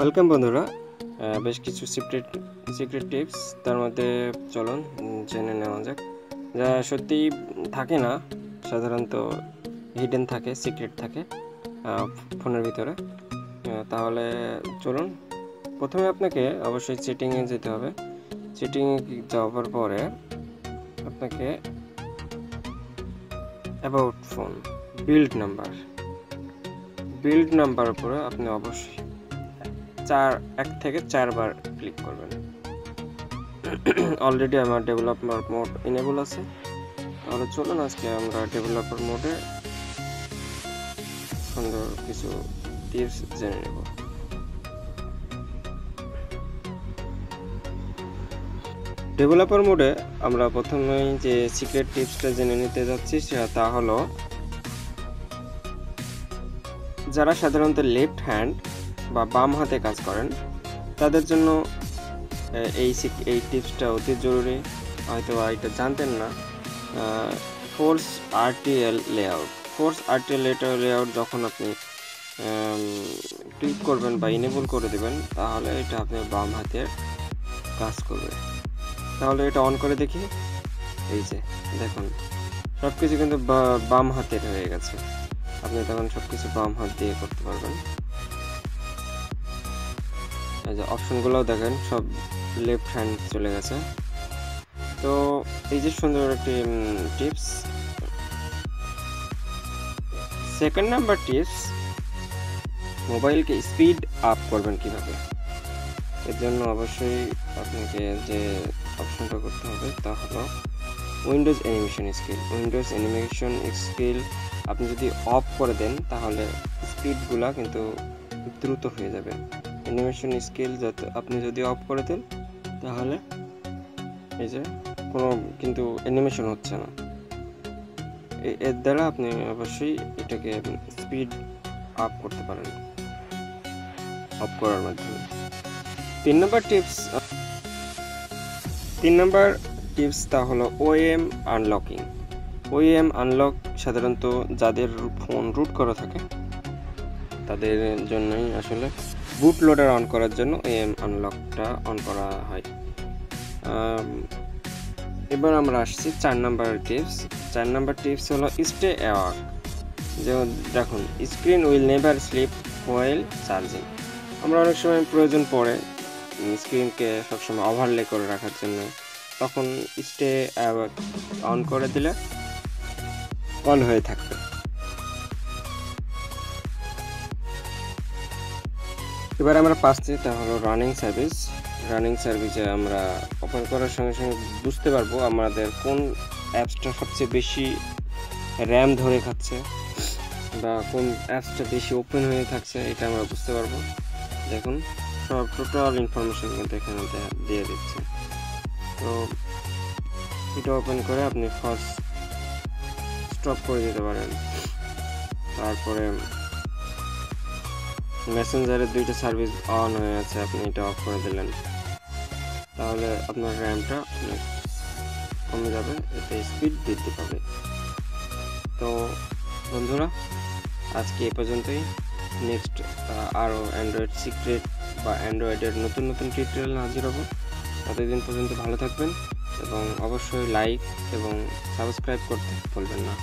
Welcome বন্ধুরা বেশ কিছু সিক্রেট সিক্রেট টিপস তার মধ্যে চলুন জেনে নেওয়া যাক। যা সত্যি থাকে না, সাধারণত হিডেন থাকে সিক্রেট থাকে ফোনের ভিতরে। তাহলে চলুন, প্রথমে আপনাকে অবশ্যই সেটিংয়ে যেতে হবে। সেটিংয়ে যাওয়ার পরে আপনাকে about phone build number build number উপরে আপনি অবশ্যই চার, এক থেকে চারবার ক্লিক করবেন। অলরেডি আমার ডেভেলপমেন্ট মোড ইনেবল আছে। তাহলে চলুন আজকে আমরা ডেভেলপার মোডে সুন্দর কিছু টিপস জেনে নেব। ডেভেলপার মোডে আমরা প্রথমেই যে সিক্রেট টিপসটা জেনে নিতে যাচ্ছি, সেটা তা হলো, যারা সাধারণত লেফট হ্যান্ড বা বাম হাতে কাজ করেন, তাদের জন্য এই এই টিপসটা অতি জরুরি। হয়তো বা এটা জানতেন না। Force RTL layout force RTL layout যখন আপনি ক্লিক করবেন বা ইনেবল করে দেবেন, তাহলে এটা আপনার বাম হাতের কাজ করবে। তাহলে এটা অন করে দেখি। এই যে, দেখুন। সব কিছু কিন্তু বাম হাতের হয়ে গেছে। আপনি তখন সব কিছু বাম হাত দিয়ে করতে পারবেন। যে অপশনগুলোও দেখেন, সব লেফট হ্যান্ড চলে গেছে। তো এই যে সুন্দর একটি টিপস সেকেন্ড নাম্বার টিপস মোবাইলকে স্পিড আপ করবেন কীভাবে? এর জন্য অবশ্যই আপনাকে যে অপশনটা করতে হবে তা হলো windows animation scale windows animation scale আপনি যদি অফ করে দেন, তাহলে স্পিডগুলা কিন্তু দ্রুত হয়ে যাবে। অ্যানিমেশন স্কিল যত আপনি যদি অফ করে দেন, তাহলে এই যে কোনো কিন্তু অ্যানিমেশন হচ্ছে না। এর দ্বারা আপনি অবশ্যই এটাকে স্পিড আপ করতে পারেন। অফ করার মাধ্যমে। তিন নম্বর টিপস তিন নম্বর টিপস তা হলো ওএম আনলকিং ওএম আনলক সাধারণত যাদের ফোন রুট করা থাকে, তাদের জন্যই আসলে বুট লোডার অন করার জন্য এম আনলকটা অন করা হয়। এবার আমরা আসছি চার নাম্বার টিপস চার নাম্বার টিপস হলো স্টে অ্যাওয়ার যে দেখুন screen will never sleep while charging আমরা অনেক সময় প্রয়োজন পড়ে স্ক্রিনকে সবসময় ওভারলে করে রাখার জন্য। তখন স্টে অন করে দিলে অন হয়ে থাকবে। এবার আমরা পাচ্ছি তা হলো রানিং সার্ভিস রানিং সার্ভিসে আমরা ওপেন করার সঙ্গে সঙ্গে বুঝতে পারব আমাদের কোন অ্যাপসটা সবচেয়ে বেশি র্যাম ধরে খাচ্ছে বা কোন অ্যাপসটা বেশি ওপেন হয়ে থাকছে, এটা আমরা বুঝতে পারব। দেখুন, সব টোটাল ইনফরমেশন কিন্তু এখানে দিয়ে দিচ্ছে। তো এটা ওপেন করে আপনি ফার্স্ট স্টপ করে দিতে পারেন। তারপরে মেসেঞ্জারের দুইটা সার্ভিস অন হয়ে আছে, আপনি এটা অফ করে দিলেন। তাহলে আপনার র্যামটা অনেক কমে যাবে, এতে স্পিড বৃদ্ধি পাবে। তো বন্ধুরা, আজকে এ পর্যন্তই। নেক্সট আরও অ্যান্ড্রয়েড সিক্রেট বা অ্যান্ড্রয়েডের নতুন নতুন টিউটোরিয়াল হাজির হব। ততদিন পর্যন্ত ভালো থাকবেন এবং অবশ্যই লাইক এবং সাবস্ক্রাইব করতে ভুলবেন না।